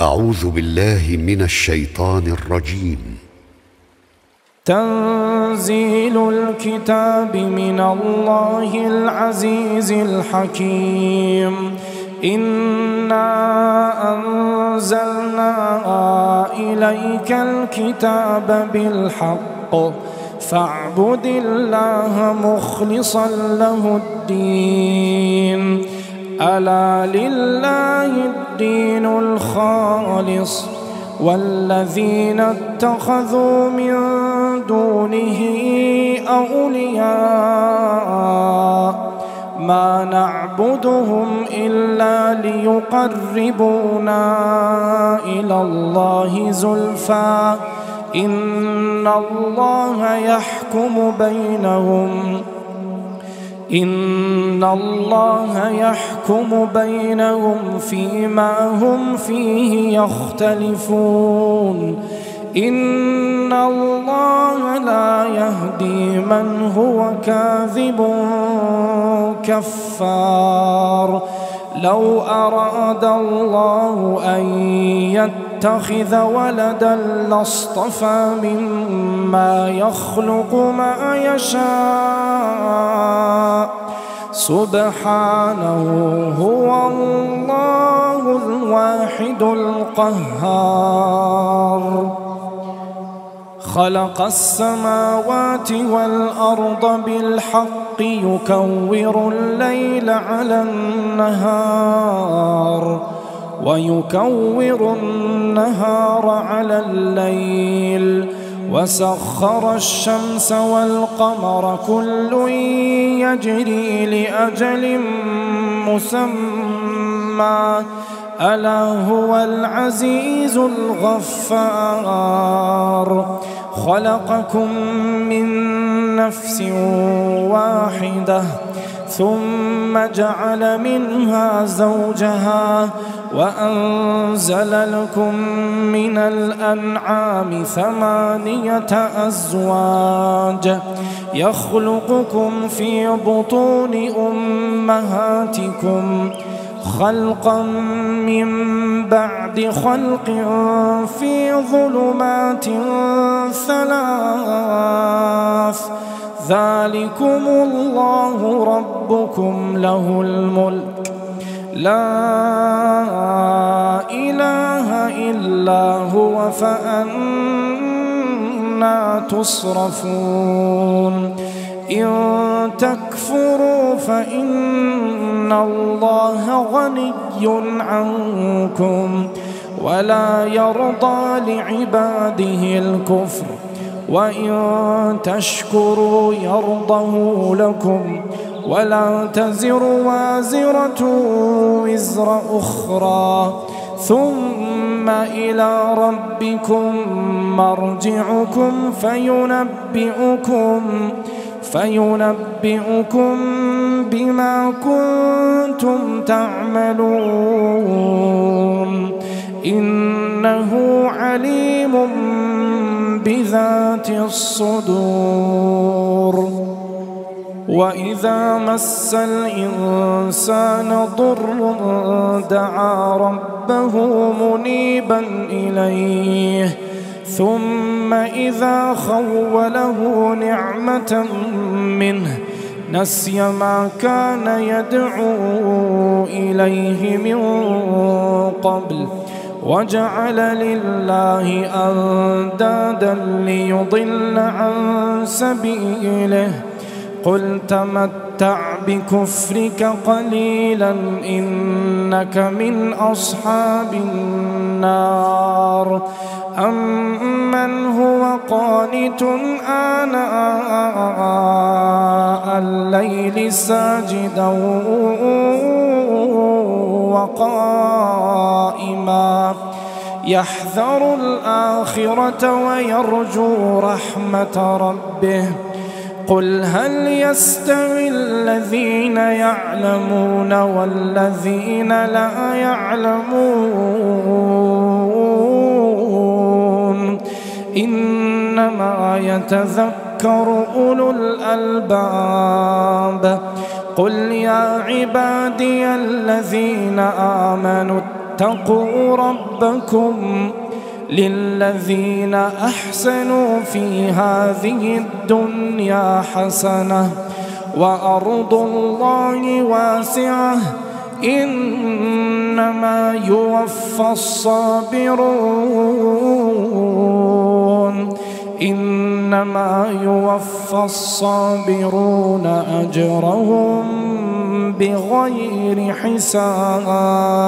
أعوذ بالله من الشيطان الرجيم. تنزيل الكتاب من الله العزيز الحكيم. إنا أنزلنا إليك الكتاب بالحق. فاعبد الله مخلصا له الدين. ألا لله الدين الخالص والذين اتخذوا من دونه أولياء ما نعبدهم إلا ليقربونا إلى الله زلفى. إن الله يحكم بينهم. إن الله يحكم بينهم فيما هم فيه يختلفون إن الله لا يهدي من هو كاذب كفار لو أراد الله أن يتخذ ولدا لاصطفى مما يخلق ما يشاء. سبحانه هو الله الواحد القهار. خلق السماوات والأرض بالحق يكور الليل على النهار. ويكور النهار على الليل وسخر الشمس والقمر كل يجري لأجل مسمى. ألا هو العزيز الغفار. خلقكم من نفس واحدة ثم جعل منها زوجها وأنزل لكم من الأنعام ثمانية أزواج يخلقكم في بطون أمهاتكم خلقا من بعد خلق في ظلمات ثلاث ذلكم الله ربكم له الملك. لا إله إلا هو فأنا تصرفون. إن تكفروا فإن الله غني عنكم ولا يرضى لعباده الكفر. وإن تشكروا يرضه لكم ولا تزر وازرة وزر أخرى ثم إلى ربكم مرجعكم فينبئكم فينبئكم بما كنتم تعملون إنه عليم بذات الصدور. وإذا مس الإنسان ضر دعا ربه منيبا إليه. ثم إذا خوله نعمة منه نسي ما كان يدعو إليه من قبل. وجعل لله أندادا ليضل عن سبيله. قل تمتع بكفرك قليلا إنك من أصحاب النار. أمن هو قانت آناء الليل ساجدا يحذر الآخرة ويرجو رحمة ربه. قل هل يستوي الذين يعلمون والذين لا يعلمون؟ إنما يتذكر أولو الألباب. قل يا عبادي الذين آمنوا واتقوا ربكم للذين أحسنوا في هذه الدنيا حسنة وأرض الله واسعة إنما يوفى الصابرون إنما يوفى الصابرون أجرهم بغير حساب.